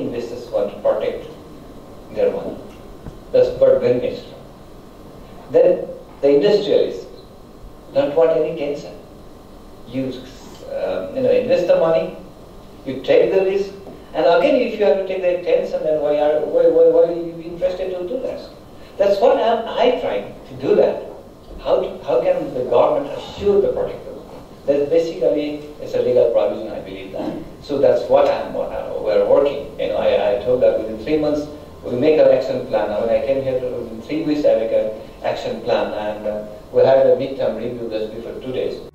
investors want to protect their money. That's when it's Then the industrialists don't want any tension. You, um, you know, invest the money, you take the risk, and again, if you have to take the tension, then why are why, why, why are you interested to do that? That's what I'm, I trying to do that. How, to, how can the government assure the protection? That basically it's a legal provision, I believe that. So that's what I'm, what I, we're working. You know, I, I told that within three months we'll make an action plan. When I came here, within three weeks I make an action plan, and uh, we had a midterm review just before two days.